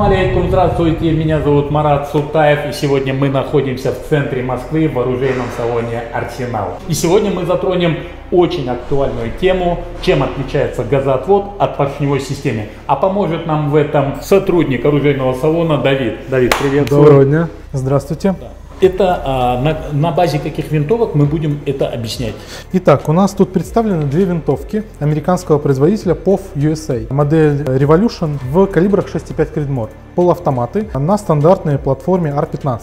Салам алейкум, здравствуйте, меня зовут Марат Султаев, и сегодня мы находимся в центре Москвы в оружейном салоне «Арсенал». И сегодня мы затронем очень актуальную тему, чем отличается газоотвод от поршневой системы. А поможет нам в этом сотрудник оружейного салона Давид. Давид, привет. Доброго дня. Здравствуйте. Да. Это а, на, на базе каких винтовок мы будем это объяснять? Итак, у нас тут представлены две винтовки американского производителя POF USA. Модель Revolution в калибрах 6,5 Creedmoor. Полуавтоматы на стандартной платформе R15. Угу.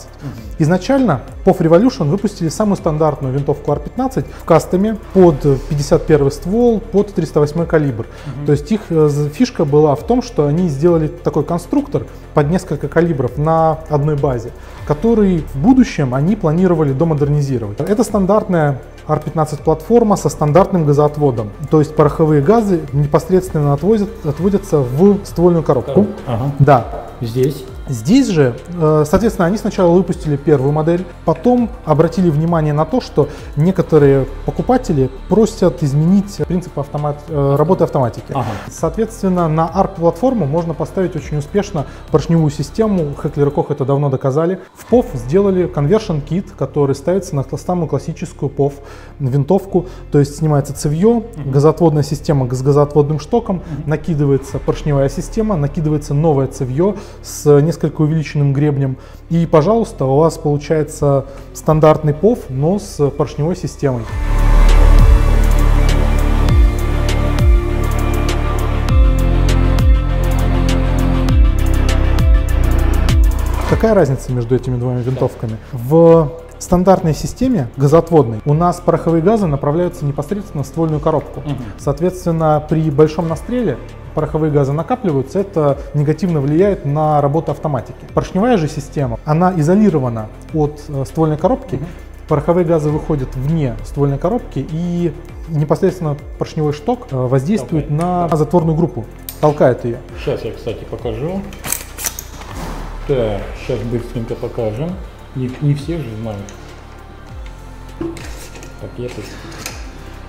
Изначально POF Revolution выпустили самую стандартную винтовку R15 в кастоме под 51 ствол, под 308 калибр. Угу. То есть их э, фишка была в том, что они сделали такой конструктор под несколько калибров на одной базе, который в будущем будущем они планировали домодернизировать. Это стандартная R15 платформа со стандартным газоотводом. То есть пороховые газы непосредственно отводят, отводятся в ствольную коробку. Ага. Да. Здесь. Здесь же, э, соответственно, они сначала выпустили первую модель, потом обратили внимание на то, что некоторые покупатели просят изменить принцип автомат, э, работы автоматики. Ага. Соответственно, на ARP-платформу можно поставить очень успешно поршневую систему. И Кох это давно доказали. В POF сделали conversion kit, который ставится на самую классическую POF винтовку. То есть снимается цевье, угу. газоотводная система с газоотводным штоком, угу. накидывается поршневая система, накидывается новое цевье с несколькими несколько увеличенным гребнем. И, пожалуйста, у вас получается стандартный POV, но с поршневой системой. Какая разница между этими двумя винтовками? В стандартной системе газоотводной у нас пороховые газы направляются непосредственно в ствольную коробку. Угу. Соответственно, при большом настреле пороховые газы накапливаются, это негативно влияет на работу автоматики. Поршневая же система, она изолирована от э, ствольной коробки, угу. пороховые газы выходят вне ствольной коробки и непосредственно поршневой шток э, воздействует Толкай. на затворную группу, толкает ее. Сейчас я, кстати, покажу. Так, сейчас быстренько покажем. Не, не все же знают. Так, я тут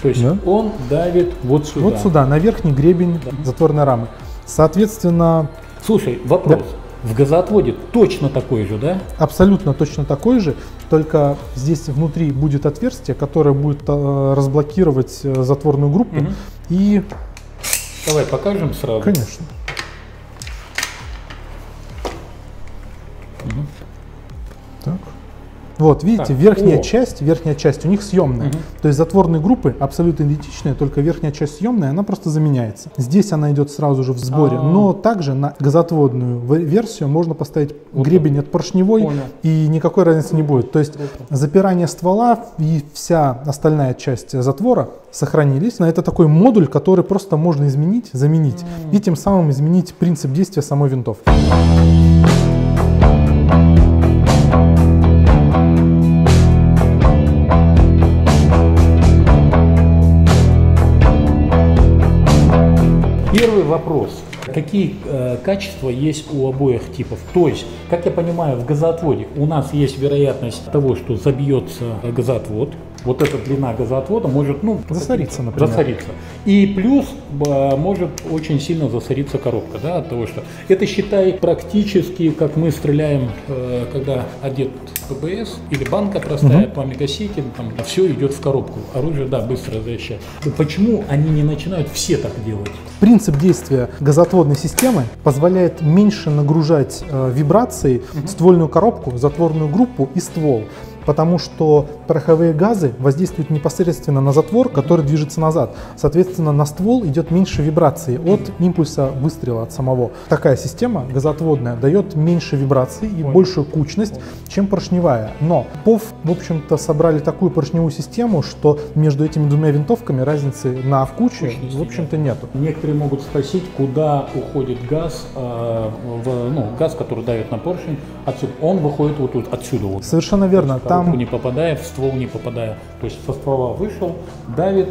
то есть да? он давит вот сюда. Вот сюда, на верхний гребень да. затворной рамы. Соответственно... Слушай, вопрос. Да. В газоотводе точно такой же, да? Абсолютно точно такой же, только здесь внутри будет отверстие, которое будет э, разблокировать э, затворную группу. Угу. И... Давай покажем сразу. Конечно. Вот, видите, так, верхняя о. часть, верхняя часть у них съемная. Угу. То есть затворные группы абсолютно идентичные, только верхняя часть съемная, она просто заменяется. Здесь она идет сразу же в сборе, А-а-а. но также на газотводную версию можно поставить вот гребень так. от поршневой, Понял. и никакой разницы не будет. То есть запирание ствола и вся остальная часть затвора сохранились. Но это такой модуль, который просто можно изменить, заменить, mm. и тем самым изменить принцип действия самой винтовки. Первый вопрос. Какие э, качества есть у обоих типов? То есть, как я понимаю, в газоотводе у нас есть вероятность того, что забьется газоотвод, вот эта длина газоотвода может ну, засориться, например. Засориться. И плюс может очень сильно засориться коробка да, от того, что это считай практически, как мы стреляем, э, когда одет ПБС или банка простая угу. по мегасети, там все идет в коробку. Оружие, да, быстро защищает. Почему они не начинают все так делать? Принцип действия газоотводной системы позволяет меньше нагружать э, вибрации угу. ствольную коробку, затворную группу и ствол потому что пороховые газы воздействуют непосредственно на затвор, который движется назад. Соответственно, на ствол идет меньше вибрации от импульса выстрела от самого. Такая система газоотводная дает меньше вибраций и большую кучность, чем поршневая. Но ПОВ, в общем-то, собрали такую поршневую систему, что между этими двумя винтовками разницы на куче, в общем-то, нету. Некоторые могут спросить, куда уходит газ, э, в, ну, газ, который дает на поршень, отсюда. Он выходит вот тут, отсюда. Вот. Совершенно верно. Там... не попадая, в ствол не попадая. То есть со ствола вышел, давит,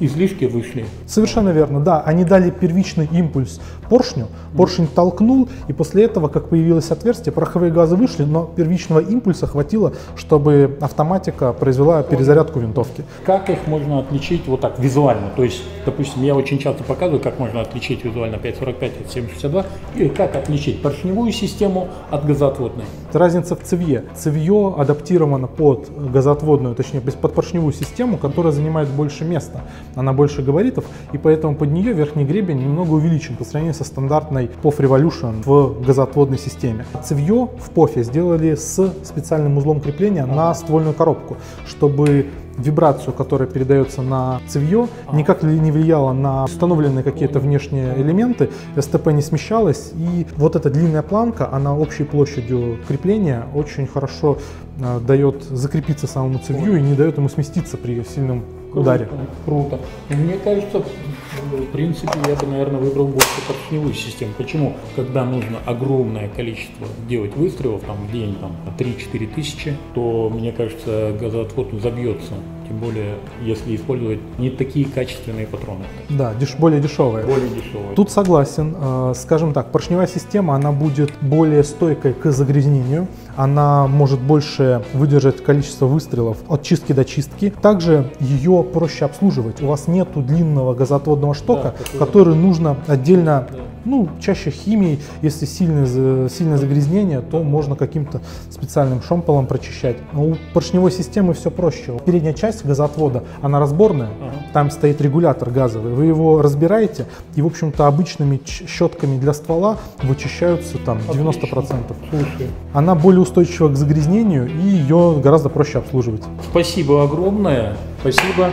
излишки вышли. Совершенно верно, да. Они дали первичный импульс поршню, поршень толкнул, и после этого, как появилось отверстие, пороховые газы вышли, но первичного импульса хватило, чтобы автоматика произвела перезарядку винтовки. Как их можно отличить вот так визуально? То есть, допустим, я очень часто показываю, как можно отличить визуально 545 от 762, и как отличить поршневую систему от газоотводной. Разница в цевье. Цевье адаптировано под газоотводную, точнее, под поршневую систему, которая занимает больше места. Она больше габаритов, и поэтому под нее верхний гребень немного увеличен по сравнению со стандартной POF Revolution в газоотводной системе. Цевье в POF сделали с специальным узлом крепления на ствольную коробку, чтобы вибрацию, которая передается на цевье, никак не влияла на установленные какие-то внешние элементы, СТП не смещалась, и вот эта длинная планка, она общей площадью крепления очень хорошо э, дает закрепиться самому цевью и не дает ему сместиться при сильном ударе. Круто. Мне кажется, в принципе, я бы, наверное, выбрал больше поршневую систему. Почему? Когда нужно огромное количество делать выстрелов, там, в день, там, 3-4 тысячи, то, мне кажется, газоотвод забьется. Тем более, если использовать не такие качественные патроны. Да, деш более дешевые. Более дешевые. Тут согласен. Э, скажем так, поршневая система, она будет более стойкой к загрязнению. Она может больше выдержать количество выстрелов от чистки до чистки. Также ее проще обслуживать. У вас нету длинного газоотводного штока, да, который нужно отдельно, да. Ну, чаще химией. Если сильное, сильное загрязнение, то можно каким-то специальным шомполом прочищать. Но у поршневой системы все проще. Передняя часть газоотвода, она разборная, ага. там стоит регулятор газовый. Вы его разбираете, и, в общем-то, обычными щетками для ствола вычищаются там 90%. Слушай. Она более устойчива к загрязнению, и ее гораздо проще обслуживать. Спасибо огромное. Спасибо.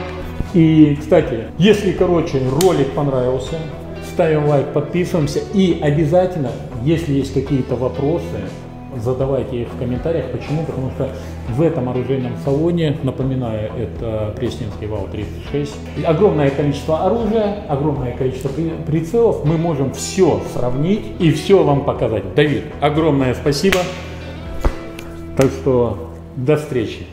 И, кстати, если, короче, ролик понравился, ставим лайк, подписываемся. И обязательно, если есть какие-то вопросы, задавайте их в комментариях. Почему? Потому что в этом оружейном салоне, напоминаю, это Пресненский ВАУ-36, огромное количество оружия, огромное количество прицелов. Мы можем все сравнить и все вам показать. Давид, огромное спасибо. Так что до встречи.